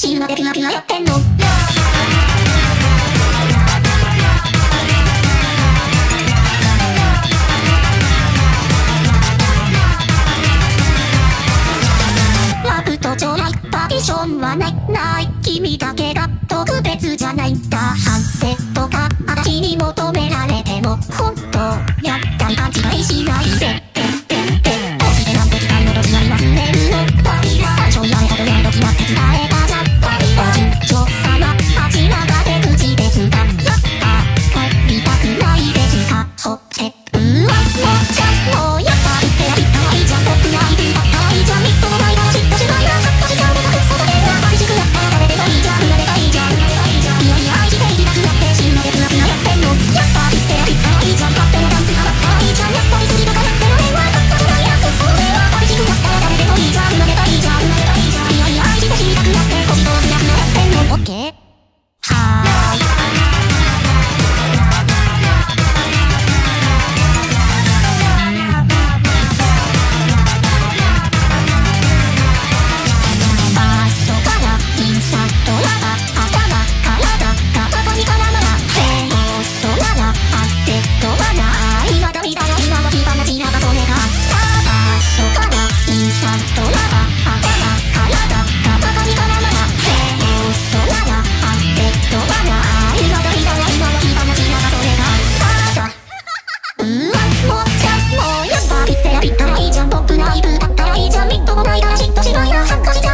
死ぬまでピュアピュアやってんの？ラブと将来パーティションはない。ない。君だけが特別じゃない。んだ反省とか私に求められても本ってやりたらいいじゃん。ポップなイブだったらいいじゃん。みっともないから嫉妬しないな。参加して